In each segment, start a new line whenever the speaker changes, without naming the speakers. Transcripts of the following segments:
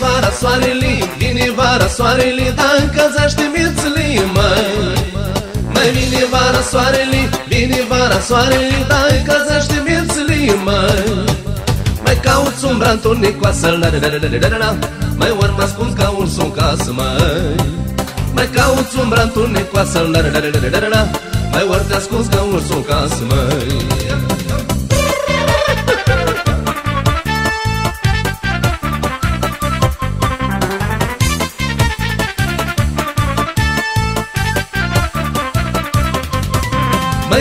vara soarele, vine vara soarele Dar încălzește mințile, măi Mai vine vara soarele, vine vara soarele Dar încălzește mințile, măi Mai cauți umbra întunecoasă Mai ori mă ascund ca ursul în casă, măi Mai cauți umbra întunecoasă Mai ori te ascunzi ca ursul în casă, măi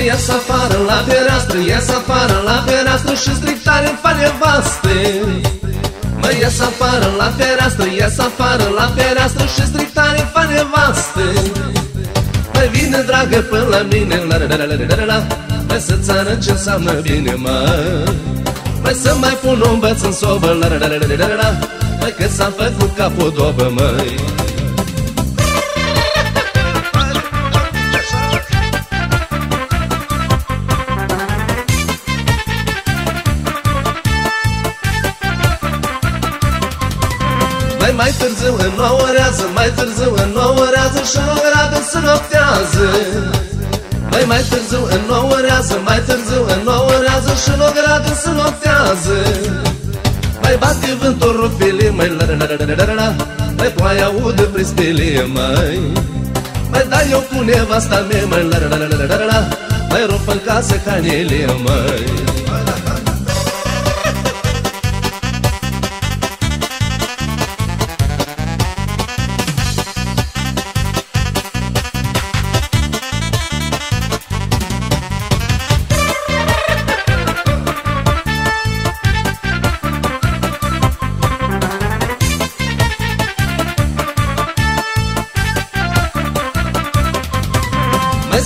ies afară la fereastră, ies afară la fereastră Și strictare fa nevaste Mă ies afară la fereastră, ies afară la fereastră Și strictare fa nevaste Mai vine dragă până la mine la la la la la la Mai să-ți arăt ce înseamnă bine, mă Mai să mai pun un băț în sobă la la la la la la la Mai că s-a făcut capodobă, măi Mai mai târziu în nouă rează, mai târziu în nouă rează Și în gradă se noptează Mai mai târziu în nouă rează, mai târziu în nouă rează Și în gradă se noptează Mai bate vântul rupile, mai la la la la la la Mai ploaie audă prispile, mai Mai dai eu cu nevasta mea, mai la la la la la la Mai rup în casă canele, mai Mai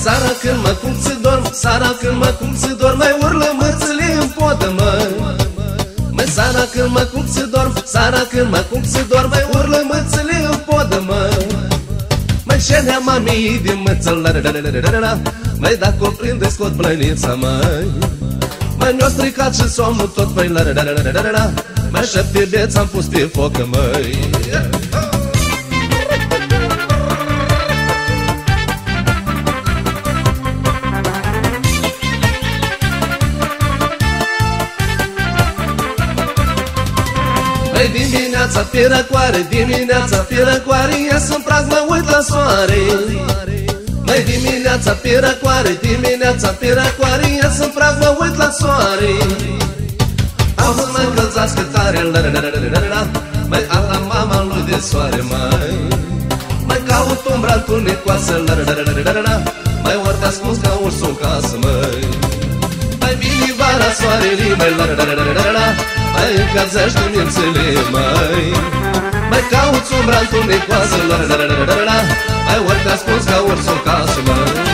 sara când mă cum să dorm Sara când mă cum să dorm Mai urlă mărțile în podă, mă Mai sara când mă cum să dorm Sara când mă cum să dorm Mai urlă mărțile în podă, mă Mai șenea mamii din mățăl la la la la la la Mai dacă o prinde scot plănița, măi Mai mi-o stricat și somnul tot, măi la la la la la la la Mai șapte beți am pus pe focă, măi Mai dimineața pe răcoare, dimineața pe răcoare Ies în prag, mă uit la soare Mai dimineața pe răcoare, dimineața pe răcoare Ies în prag, mă uit la soare Am să mă încălzească tare, la la la la la la Mai ala mama lui de soare, mai Mai caut umbra întunecoasă, la la la la la la Mai ori te ascuns ca ursul în casă, măi Mai vine vara soarele, mai la la la la la la mai încălzește mințele, mai Mai cauți umbra întunecoasă, la la la la la la Mai ori te-a spus ca ursul casă, mai